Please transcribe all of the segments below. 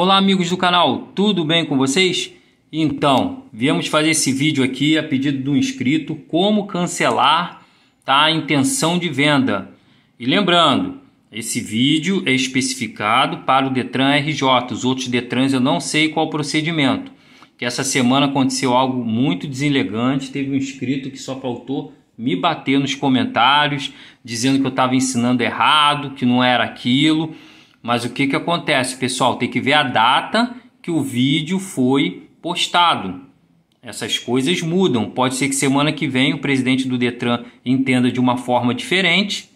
Olá amigos do canal, tudo bem com vocês? Então, viemos fazer esse vídeo aqui a pedido do inscrito como cancelar tá, a intenção de venda. E lembrando, esse vídeo é especificado para o Detran RJ, os outros Detrans eu não sei qual procedimento. Que essa semana aconteceu algo muito deselegante, teve um inscrito que só faltou me bater nos comentários, dizendo que eu estava ensinando errado, que não era aquilo. Mas o que, que acontece, pessoal? Tem que ver a data que o vídeo foi postado. Essas coisas mudam. Pode ser que semana que vem o presidente do Detran entenda de uma forma diferente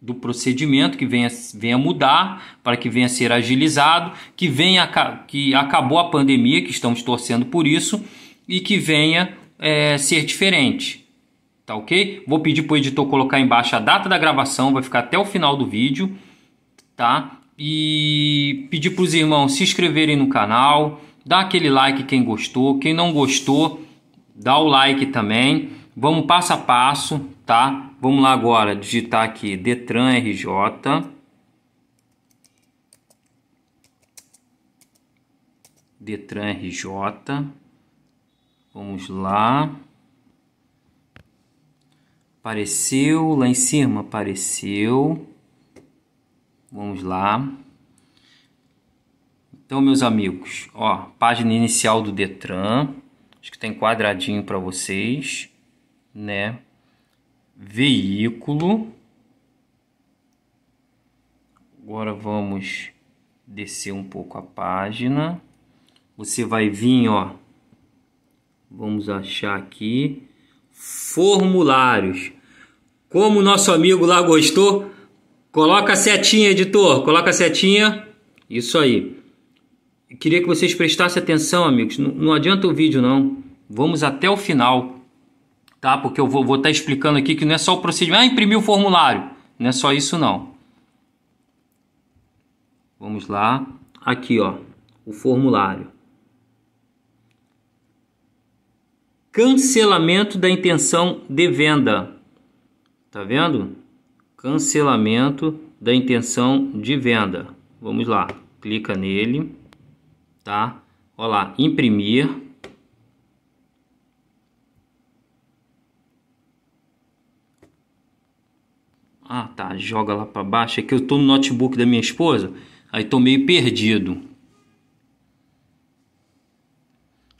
do procedimento, que venha, venha mudar, para que venha ser agilizado, que venha que acabou a pandemia, que estamos torcendo por isso, e que venha é, ser diferente. Tá ok? Vou pedir para o editor colocar embaixo a data da gravação, vai ficar até o final do vídeo tá? E pedir para os irmãos se inscreverem no canal, dar aquele like quem gostou, quem não gostou, dá o like também. Vamos passo a passo, tá? Vamos lá agora digitar aqui Detran RJ. Detran RJ. Vamos lá. Apareceu lá em cima, apareceu. Vamos lá. Então, meus amigos, ó, página inicial do Detran. Acho que tem quadradinho para vocês, né? Veículo. Agora vamos descer um pouco a página. Você vai vir, ó. Vamos achar aqui formulários. Como nosso amigo lá gostou, Coloca a setinha, editor. Coloca a setinha. Isso aí. Queria que vocês prestassem atenção, amigos. Não, não, adianta o vídeo, não. Vamos até o final. Tá? Porque eu vou estar tá explicando aqui que não é só o procedimento. Ah, imprimir o formulário. Não é só isso, não. Vamos lá. Aqui, ó. O formulário. Cancelamento da intenção de venda. Tá vendo? Cancelamento da intenção de venda. Vamos lá, clica nele, tá? Olha lá, imprimir. Ah, tá, joga lá para baixo. É que eu tô no notebook da minha esposa, aí tô meio perdido.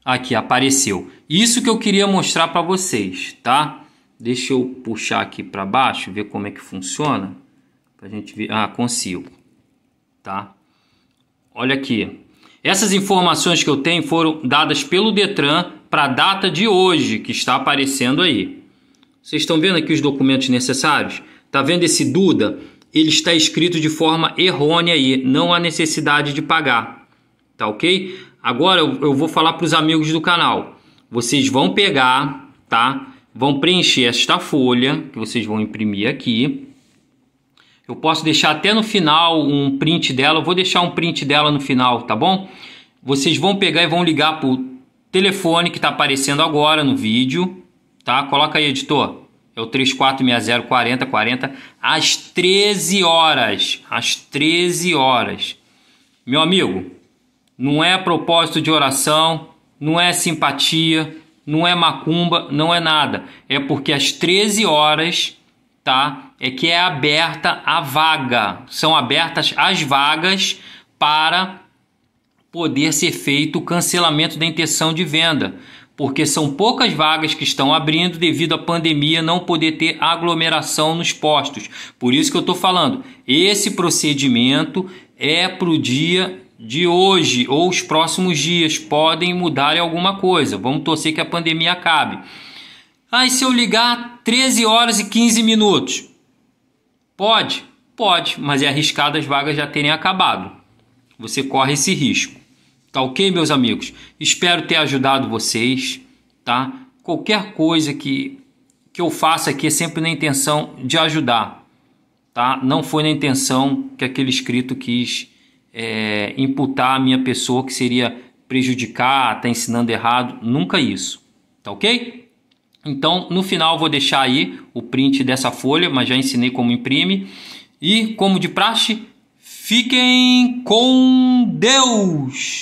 Aqui apareceu. Isso que eu queria mostrar para vocês, tá? Deixa eu puxar aqui para baixo, ver como é que funciona. Pra gente ver. Ah, consigo. Tá? Olha aqui. Essas informações que eu tenho foram dadas pelo Detran para a data de hoje, que está aparecendo aí. Vocês estão vendo aqui os documentos necessários? Tá vendo esse Duda? Ele está escrito de forma errônea aí, não há necessidade de pagar. Tá ok? Agora eu vou falar para os amigos do canal. Vocês vão pegar, tá? Vão preencher esta folha que vocês vão imprimir aqui. Eu posso deixar até no final um print dela, eu vou deixar um print dela no final, tá bom? Vocês vão pegar e vão ligar para o telefone que está aparecendo agora no vídeo, tá? Coloca aí, editor. É o 3460 40 40 às 13 horas, às 13 horas. Meu amigo, não é propósito de oração, não é simpatia, não é macumba, não é nada. É porque às 13 horas, tá? É que é aberta a vaga. São abertas as vagas para poder ser feito o cancelamento da intenção de venda, porque são poucas vagas que estão abrindo devido à pandemia não poder ter aglomeração nos postos. Por isso que eu estou falando, esse procedimento é para o dia de hoje ou os próximos dias podem mudar alguma coisa. Vamos torcer que a pandemia acabe. Aí se eu ligar 13 horas e 15 minutos, pode? Pode, mas é arriscado as vagas já terem acabado. Você corre esse risco. Tá ok, meus amigos? Espero ter ajudado vocês, tá? Qualquer coisa que, que eu faça aqui é sempre na intenção de ajudar, tá? Não foi na intenção que aquele escrito quis é, imputar a minha pessoa que seria prejudicar, tá ensinando errado, nunca isso, tá ok? Então, no final vou deixar aí o print dessa folha, mas já ensinei como imprime. E como de praxe, Fiquem com Deus!